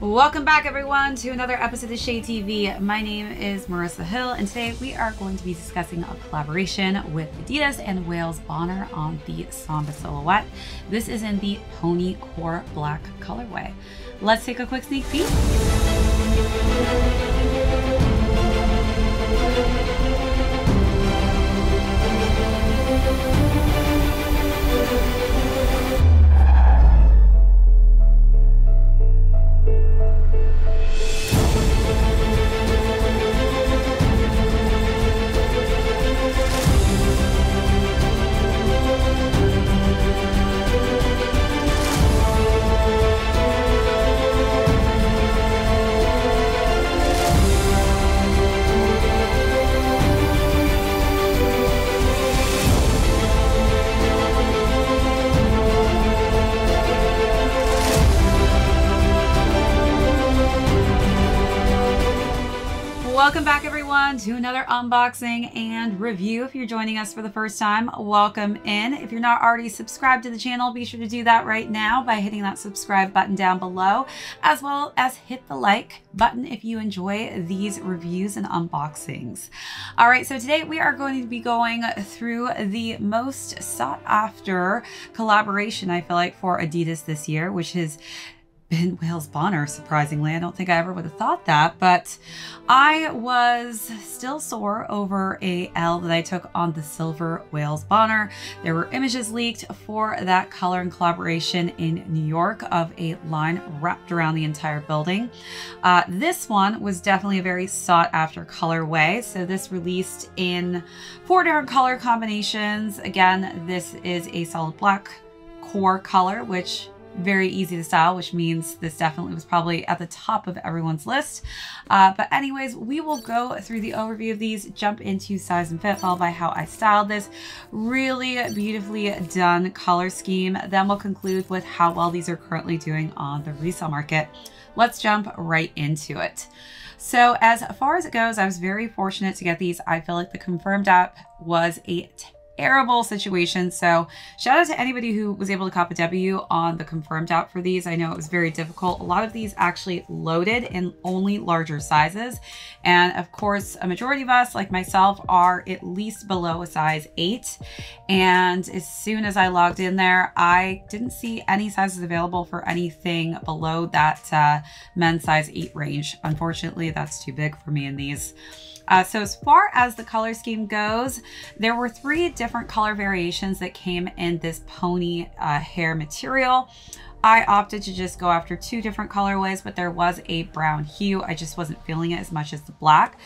Welcome back, everyone, to another episode of Shade TV. My name is Marissa Hill, and today we are going to be discussing a collaboration with Adidas and Wales Bonner on the Samba silhouette. This is in the Pony Core Black colorway. Let's take a quick sneak peek. Everyone, to another unboxing and review. If you're joining us for the first time, welcome in. If you're not already subscribed to the channel, be sure to do that right now by hitting that subscribe button down below, as well as hit the like button if you enjoy these reviews and unboxings. All right, so today we are going to be going through the most sought after collaboration, I feel like, for Adidas this year, which is been Wales Bonner, surprisingly. I don't think I ever would have thought that, but I was still sore over a L that I took on the silver Wales Bonner. There were images leaked for that color and collaboration in New York of a line wrapped around the entire building. Uh, this one was definitely a very sought after colorway. So this released in four different color combinations. Again, this is a solid black core color, which very easy to style, which means this definitely was probably at the top of everyone's list. Uh, but anyways, we will go through the overview of these, jump into size and fit, followed by how I styled this. Really beautifully done color scheme. Then we'll conclude with how well these are currently doing on the resale market. Let's jump right into it. So as far as it goes, I was very fortunate to get these. I feel like the confirmed app was a terrible situation. So shout out to anybody who was able to cop a W on the confirmed out for these. I know it was very difficult. A lot of these actually loaded in only larger sizes. And of course, a majority of us, like myself, are at least below a size eight. And as soon as I logged in there, I didn't see any sizes available for anything below that uh, men's size eight range. Unfortunately, that's too big for me in these. Uh, so as far as the color scheme goes, there were three different color variations that came in this pony uh, hair material. I opted to just go after two different colorways, but there was a brown hue. I just wasn't feeling it as much as the black.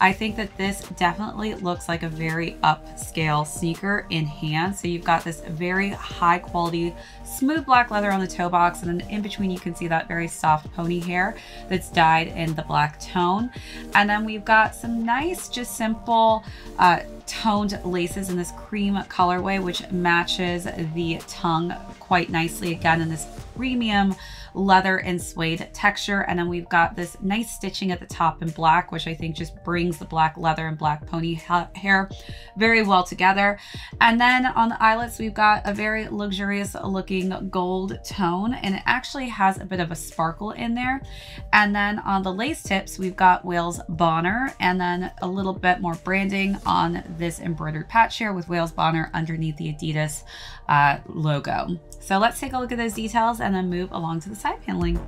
I think that this definitely looks like a very upscale sneaker in hand. So you've got this very high quality, smooth black leather on the toe box. And then in between, you can see that very soft pony hair that's dyed in the black tone. And then we've got some nice, just simple, uh, toned laces in this cream colorway, which matches the tongue quite nicely. Again in this premium leather and suede texture. And then we've got this nice stitching at the top in black, which I think just brings the black leather and black pony ha hair very well together. And then on the eyelets, we've got a very luxurious looking gold tone, and it actually has a bit of a sparkle in there. And then on the lace tips, we've got Wales Bonner, and then a little bit more branding on this embroidered patch here with Wales Bonner underneath the Adidas uh, logo. So let's take a look at those details and then move along to the side paneling.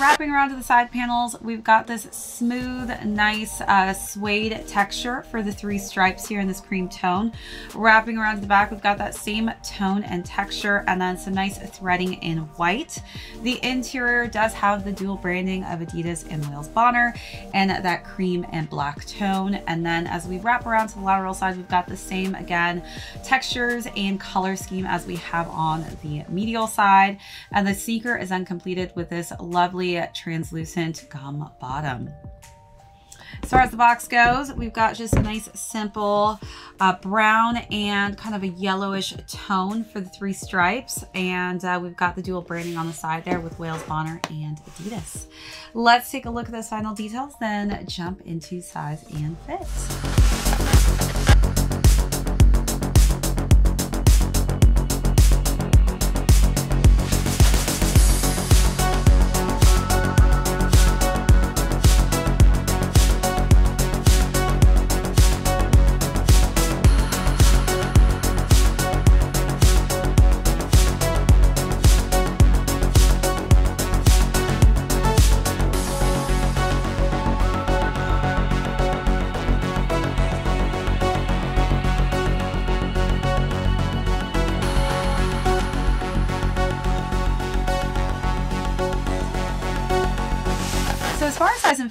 Wrapping around to the side panels, we've got this smooth, nice uh, suede texture for the three stripes here in this cream tone. Wrapping around to the back, we've got that same tone and texture and then some nice threading in white. The interior does have the dual branding of Adidas and Wales Bonner and that cream and black tone. And then as we wrap around to the lateral side, we've got the same, again, textures and color scheme as we have on the medial side. And the sneaker is then completed with this translucent gum bottom. As far as the box goes, we've got just a nice simple uh, brown and kind of a yellowish tone for the three stripes. And uh, we've got the dual branding on the side there with Wales Bonner and Adidas. Let's take a look at those final details, then jump into size and fit.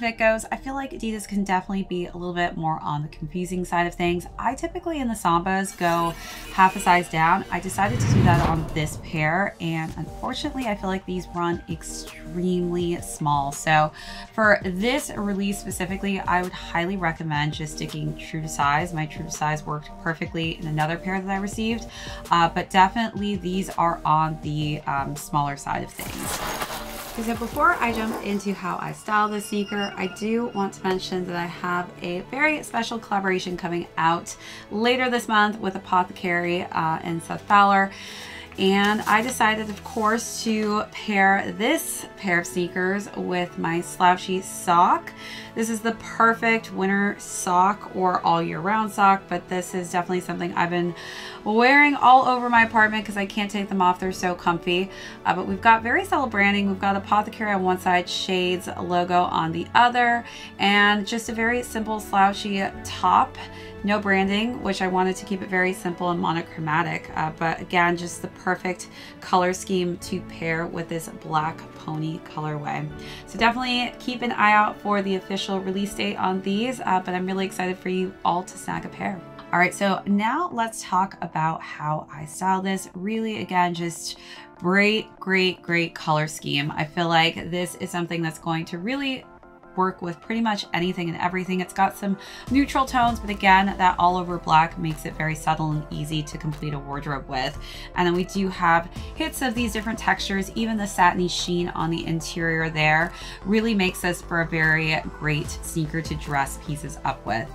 Fit goes, I feel like Adidas can definitely be a little bit more on the confusing side of things. I typically in the Sambas go half a size down. I decided to do that on this pair and unfortunately I feel like these run extremely small. So for this release specifically, I would highly recommend just sticking true to size. My true to size worked perfectly in another pair that I received, uh, but definitely these are on the um, smaller side of things. So before I jump into how I style this sneaker, I do want to mention that I have a very special collaboration coming out later this month with Apothecary uh, and Seth Fowler. And I decided, of course, to pair this pair of sneakers with my slouchy sock. This is the perfect winter sock or all year round sock, but this is definitely something I've been wearing all over my apartment because I can't take them off. They're so comfy. Uh, but we've got very subtle branding. We've got Apothecary on one side, Shades logo on the other, and just a very simple slouchy top no branding, which I wanted to keep it very simple and monochromatic. Uh, but again, just the perfect color scheme to pair with this black pony colorway. So definitely keep an eye out for the official release date on these, uh, but I'm really excited for you all to snag a pair. All right, so now let's talk about how I style this. Really, again, just great, great, great color scheme. I feel like this is something that's going to really work with pretty much anything and everything. It's got some neutral tones, but again, that all over black makes it very subtle and easy to complete a wardrobe with. And then we do have hits of these different textures, even the satiny sheen on the interior there really makes this for a very great sneaker to dress pieces up with.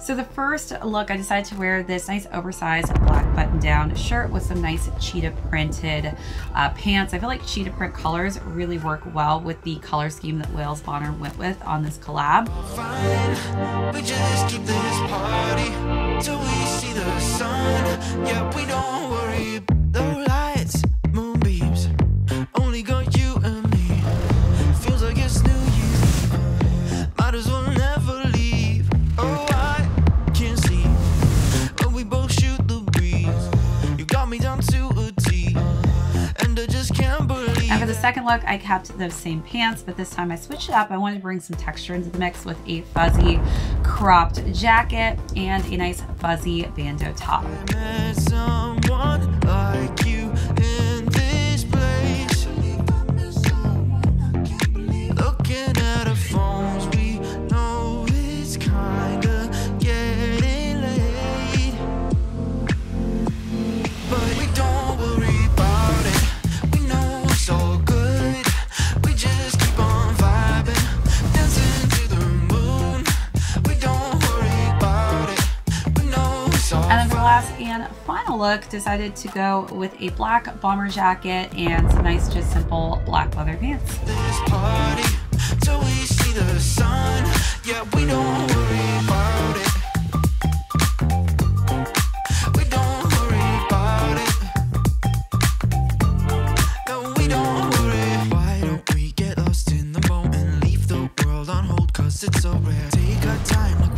So the first look, I decided to wear this nice oversized black button down shirt with some nice cheetah printed uh, pants. I feel like cheetah print colors really work well with the color scheme that Wales Bonner went with on this collab. Fine. We just keep this party till we see the sun. Yeah, we don't worry. The lights, moonbeams, only got you and me. Feels like it's New Year's. Might as well never leave. Oh, I can't see. But we both shoot the breeze. You got me down to the second look, I kept those same pants, but this time I switched it up. I wanted to bring some texture into the mix with a fuzzy cropped jacket and a nice fuzzy bandeau top. Decided to go with a black bomber jacket and some nice, just simple black leather pants. it's so rare. Take time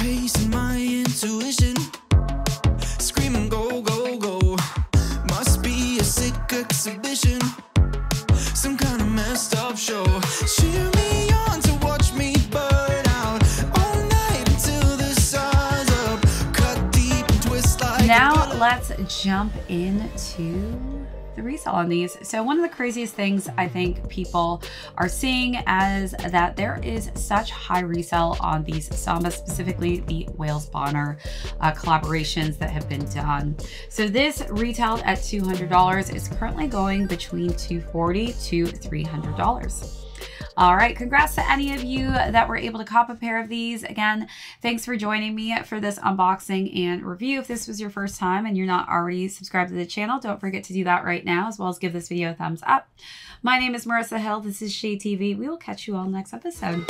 Outpacing my intuition. Screaming, go, go, go. Must be a sick exhibition. Some kind of messed up show. Cheer me on to watch me burn out. All night until the sun's up. Cut deep and twist like. Now let's jump into the resale on these. So one of the craziest things I think people are seeing as that there is such high resale on these Samba, specifically the Wales Bonner uh, collaborations that have been done. So this retailed at $200 is currently going between 240 to $300. All right, congrats to any of you that were able to cop a pair of these. Again, thanks for joining me for this unboxing and review. If this was your first time and you're not already subscribed to the channel, don't forget to do that right now, as well as give this video a thumbs up. My name is Marissa Hill. This is Shade TV. We will catch you all next episode.